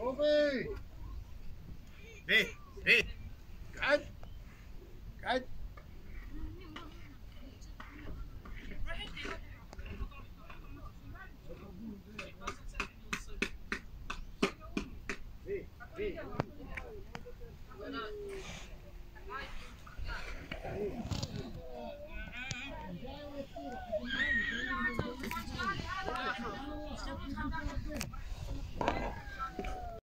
Obi! Hey, hey! Cut! Cut! Thank you.